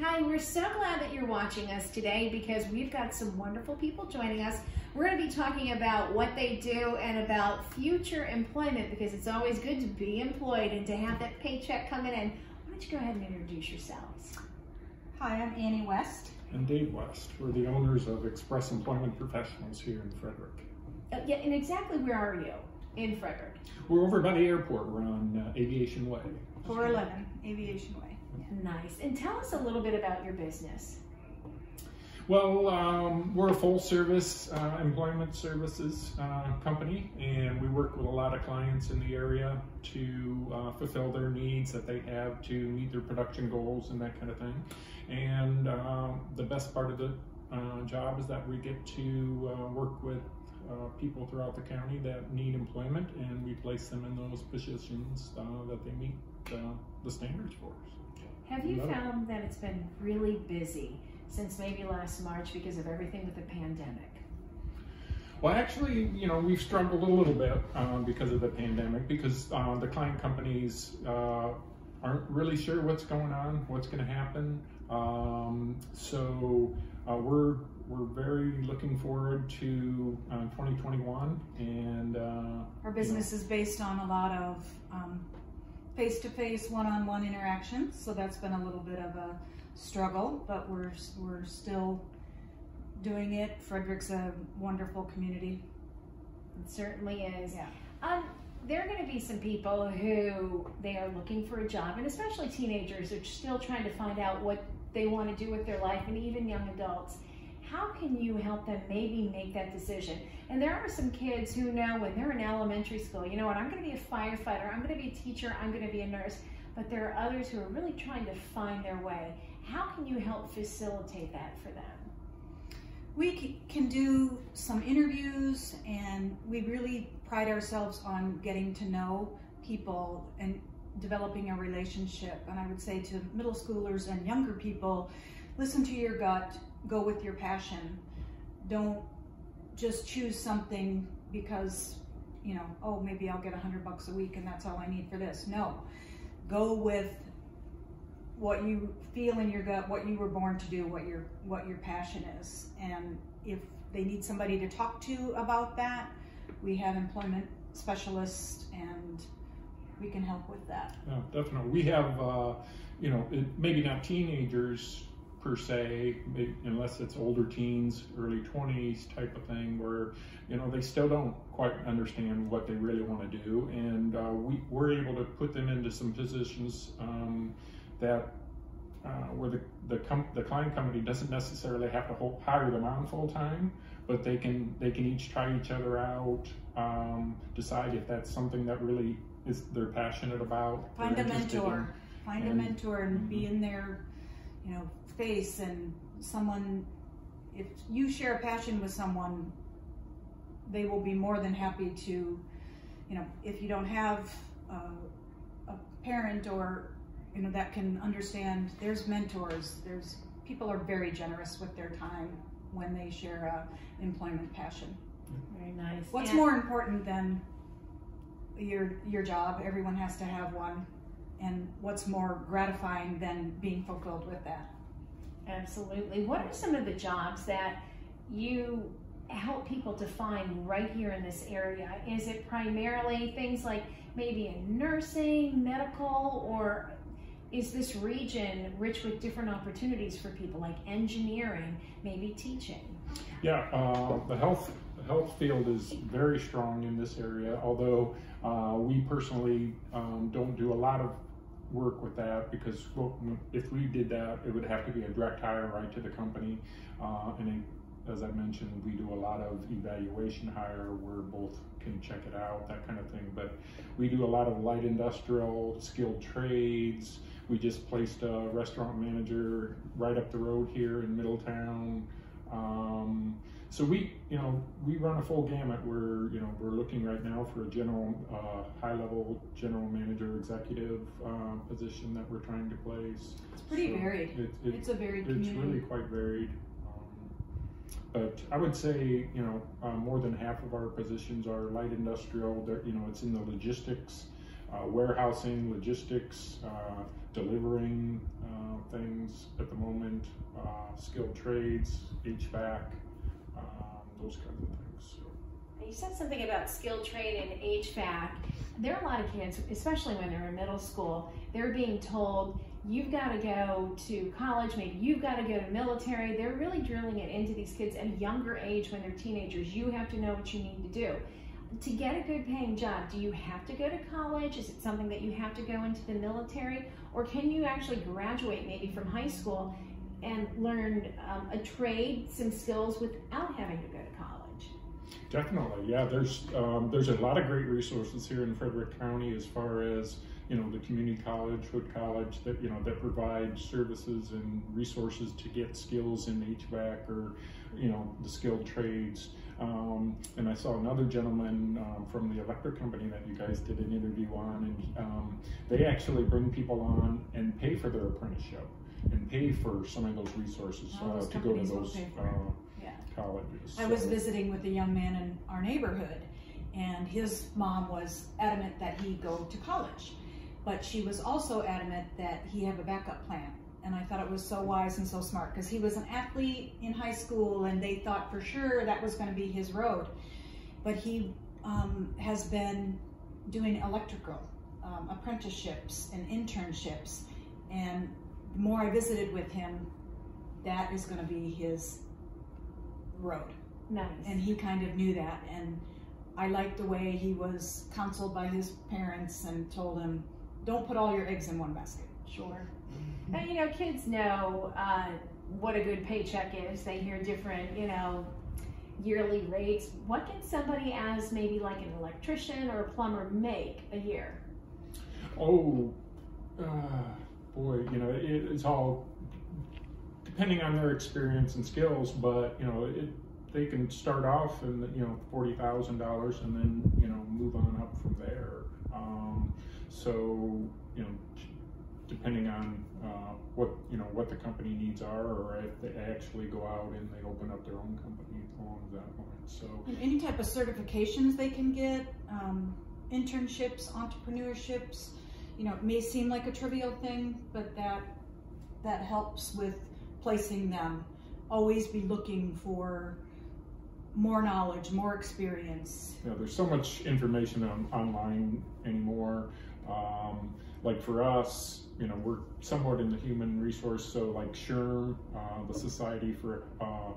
Hi, we're so glad that you're watching us today because we've got some wonderful people joining us. We're going to be talking about what they do and about future employment because it's always good to be employed and to have that paycheck coming in. Why don't you go ahead and introduce yourselves? Hi, I'm Annie West. And Dave West. We're the owners of Express Employment Professionals here in Frederick. Uh, yeah, and exactly where are you in Frederick? We're over by the airport. We're on uh, Aviation Way. 411 Aviation Way. Nice. And tell us a little bit about your business. Well, um, we're a full service uh, employment services uh, company, and we work with a lot of clients in the area to uh, fulfill their needs that they have to meet their production goals and that kind of thing. And um, the best part of the uh, job is that we get to uh, work with uh, people throughout the county that need employment, and we place them in those positions that they meet the standards for. Have you found that it's been really busy since maybe last March because of everything with the pandemic? Well, actually, you know, we've struggled a little bit uh, because of the pandemic because uh, the client companies uh, aren't really sure what's going on, what's going to happen. Um, so uh, we're we're very looking forward to uh, 2021 and uh, our business you know, is based on a lot of um, face-to-face, one-on-one interactions. So that's been a little bit of a struggle, but we're we're still doing it. Frederick's a wonderful community. It certainly is. Yeah. Um, there are going to be some people who they are looking for a job, and especially teenagers are still trying to find out what they want to do with their life, and even young adults how can you help them maybe make that decision? And there are some kids who know when they're in elementary school, you know what, I'm going to be a firefighter, I'm going to be a teacher, I'm going to be a nurse, but there are others who are really trying to find their way. How can you help facilitate that for them? We can do some interviews and we really pride ourselves on getting to know people and developing a relationship. And I would say to middle schoolers and younger people, listen to your gut, go with your passion. Don't just choose something because, you know, oh, maybe I'll get a hundred bucks a week and that's all I need for this. No, go with what you feel in your gut, what you were born to do, what your what your passion is. And if they need somebody to talk to about that, we have employment specialists and we can help with that. Yeah, definitely. We have, uh, you know, maybe not teenagers per se, unless it's older teens, early 20s type of thing, where you know they still don't quite understand what they really want to do, and uh, we we're able to put them into some positions um, that. Uh, where the the, com- the client company doesn't necessarily have to hold, hire them on full time, but they can they can each try each other out, um, decide if that's something that really is they're passionate about. Find a mentor. Find and, a mentor and mm-hmm. be in their you know, face and someone, if you share a passion with someone, they will be more than happy to, you know, if you don't have a, a parent or, you know, that can understand, there's mentors, there's, people are very generous with their time when they share a employment passion. Very nice. What's more important than your your job? Everyone has to have one and what's more gratifying than being fulfilled with that? Absolutely. What are some of the jobs that you help people to find right here in this area? Is it primarily things like maybe in nursing, medical, or is this region rich with different opportunities for people like engineering, maybe teaching? Yeah, uh, the health the health field is very strong in this area, although uh, we personally um, don't do a lot of work with that because if we did that, it would have to be a direct hire right to the company. Uh, and as I mentioned, we do a lot of evaluation hire where both can check it out, that kind of thing. But we do a lot of light industrial, skilled trades. We just placed a restaurant manager right up the road here in Middletown. Um, so we, you know, we run a full gamut. We're, you know, we're looking right now for a general, uh, high-level general manager, executive uh, position that we're trying to place. It's pretty so varied. It, it, it's a varied It's community. really quite varied. Um, but I would say, you know, uh, more than half of our positions are light industrial. They're, you know, it's in the logistics, uh, warehousing, logistics, uh, delivering uh, things at the moment uh, skilled trades, HVAC, um, those kinds of things. So. You said something about skilled trade and HVAC. There are a lot of kids, especially when they're in middle school, they're being told you've got to go to college, maybe you've got to go to military. They're really drilling it into these kids at a younger age when they're teenagers. You have to know what you need to do. To get a good paying job, do you have to go to college? Is it something that you have to go into the military? Or can you actually graduate maybe from high school and learn um, a trade, some skills without having to go to college? Definitely, yeah. There's um, there's a lot of great resources here in Frederick County as far as you know the community college, Hood College that you know that provide services and resources to get skills in HVAC or you know the skilled trades. Um, and I saw another gentleman um, from the electric company that you guys did an interview on, and um, they actually bring people on and pay for their apprenticeship and pay for some of those resources uh, to go to those uh, yeah. colleges. I was visiting with a young man in our neighborhood, and his mom was adamant that he go to college but she was also adamant that he have a backup plan. And I thought it was so wise and so smart because he was an athlete in high school and they thought for sure that was going to be his road. But he um, has been doing electrical um, apprenticeships and internships. And the more I visited with him, that is going to be his road. Nice. And he kind of knew that. And I liked the way he was counseled by his parents and told him, don't put all your eggs in one basket. Sure. And you know, kids know uh, what a good paycheck is. They hear different, you know, yearly rates. What can somebody as maybe like an electrician or a plumber make a year? Oh, boy, you know, it, it's all depending on their experience and skills, but you know, it, they can start off in you know forty thousand dollars and then you know move on up from there. Um, so, you know, depending on uh, what you know what the company needs are, or if they actually go out and they open up their own company along that line. So, and any type of certifications they can get, um, internships, entrepreneurships. You know, it may seem like a trivial thing, but that that helps with placing them. Always be looking for more knowledge, more experience. Yeah, there's so much information on, online anymore. Um, like for us, you know, we're somewhat in the human resource, so like SHRM, uh, the Society for uh,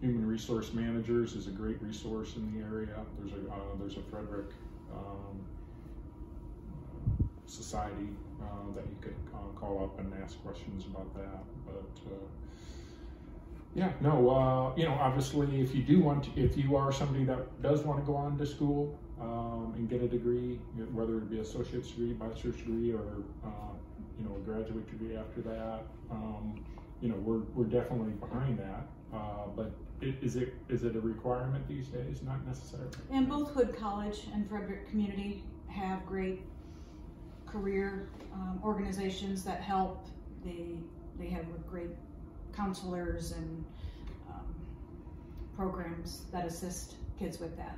Human Resource Managers is a great resource in the area. There's a, uh, there's a Frederick um, society uh, that you could uh, call up and ask questions about that. But uh, yeah, no, uh, you know, obviously, if you do want to, if you are somebody that does want to go on to school um, and get a degree, whether it be associate's degree, bachelor's degree, or uh, you know, a graduate degree after that, um, you know, we're, we're definitely behind that. But is it is it a requirement these days? Not necessarily. And both Hood College and Frederick Community have great career um, organizations that help. They they have great counselors and um, programs that assist kids with that.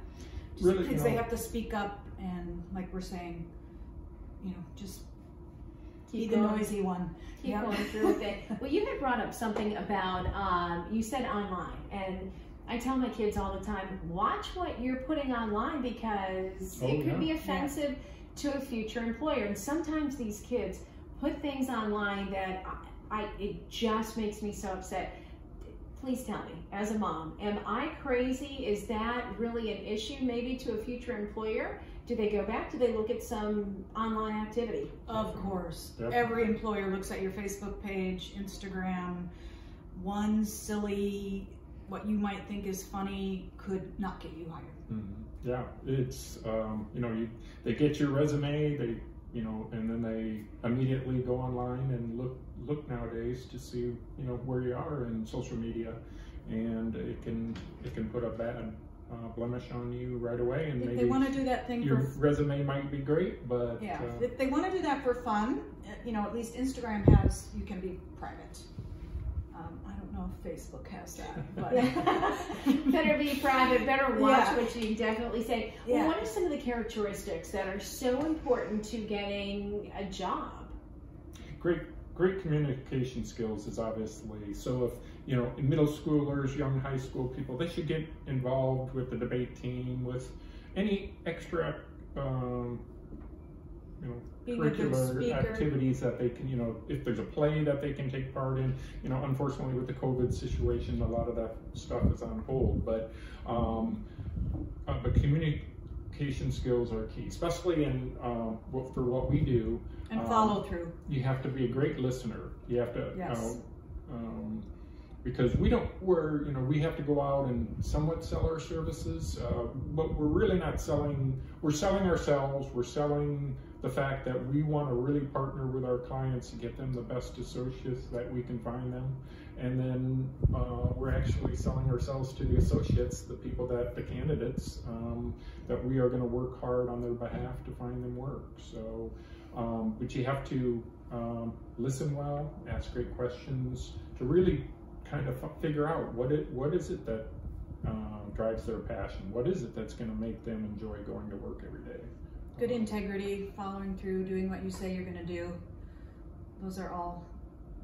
Just really, kids, you know, they have to speak up and, like we're saying, you know, just Keep be the noisy one. Keep yep. going through with it. Well, you had brought up something about, um, you said online, and I tell my kids all the time, watch what you're putting online because oh, it could yeah. be offensive yeah. To a future employer. And sometimes these kids put things online that I it just makes me so upset. Please tell me, as a mom, am I crazy? Is that really an issue maybe to a future employer? Do they go back? Do they look at some online activity? Of course. Definitely. Every employer looks at your Facebook page, Instagram. One silly, what you might think is funny, could not get you hired. Mm-hmm. Yeah, it's um, you know you they get your resume, they you know, and then they immediately go online and look look nowadays to see you know where you are in social media, and it can it can put a bad uh, blemish on you right away. And if maybe they want to do that thing, your resume might be great, but yeah, uh, if they want to do that for fun, uh, you know, at least Instagram has you can be private. Um, I don't know if Facebook has that, but better be private. Better watch yeah. what you definitely say. Yeah. Well, what are some of the characteristics that are so important to getting a job? Great great communication skills is obviously so if you know middle schoolers young high school people they should get involved with the debate team with any extra um, you know Being curricular activities that they can you know if there's a play that they can take part in you know unfortunately with the covid situation a lot of that stuff is on hold but um, uh, but communication skills are key especially in um, what, for what we do And Um, follow through. you have to be a great listener. You have to, Yes. uh, um, because we don't, we're, you know, we have to go out and somewhat sell our services, uh, but we're really not selling, we're selling ourselves, we're selling the fact that we want to really partner with our clients to get them the best associates that we can find them. And then uh, we're actually selling ourselves to the associates, the people that, the candidates, um, that we are going to work hard on their behalf to find them work. So, um, but you have to um, listen well, ask great questions to really kind of figure out what it what is it that um, drives their passion. What is it that's going to make them enjoy going to work every day? Good integrity, following through, doing what you say you're gonna do. Those are all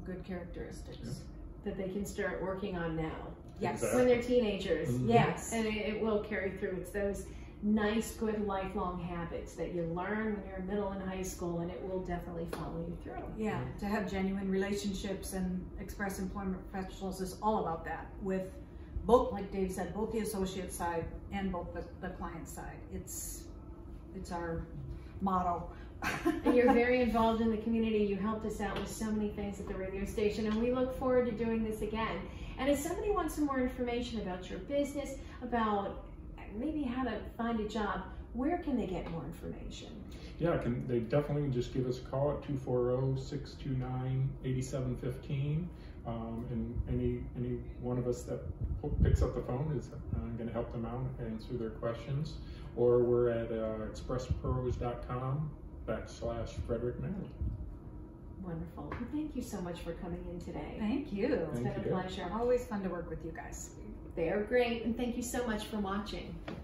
good characteristics. that they can start working on now Yes. Exactly. when they're teenagers. Mhm. Yes, and it, it will carry through. It's those nice, good lifelong habits that you learn when you're in middle and high school, and it will definitely follow you through. Yeah, to have genuine relationships and express employment professionals is all about that with both, like Dave said, both the associate side and both the, the client side. It's, it's our motto. And you're very involved in the community. You helped us out with so many things at the radio station, and we look forward to doing this again. And if somebody wants some more information about your business, about maybe how to find a job, where can they get more information? Yeah, can they definitely just give us a call at 240-629-8715. Um, and any any one of us that picks up the phone is uh, going to help them out and answer their questions. Or we're at uh, expresspros.com backslash Frederick Maryland. Wonderful. Well, thank you so much for coming in today. Thank you. It's Thank been a you, Deb. pleasure. Always fun to work with you guys. They're great, and thank you so much for watching.